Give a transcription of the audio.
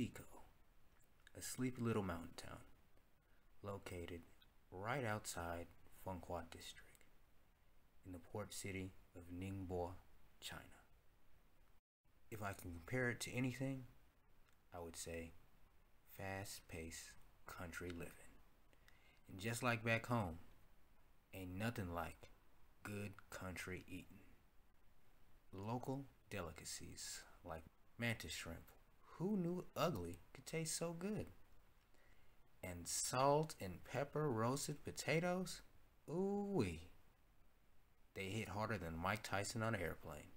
Xikou, a sleepy little mountain town located right outside Fenghua District in the port city of Ningbo, China. If I can compare it to anything, I would say fast paced country living. And just like back home, ain't nothing like good country eating. Local delicacies like mantis shrimp. Who knew ugly could taste so good? And salt and pepper roasted potatoes? Ooh wee. They hit harder than Mike Tyson on an airplane.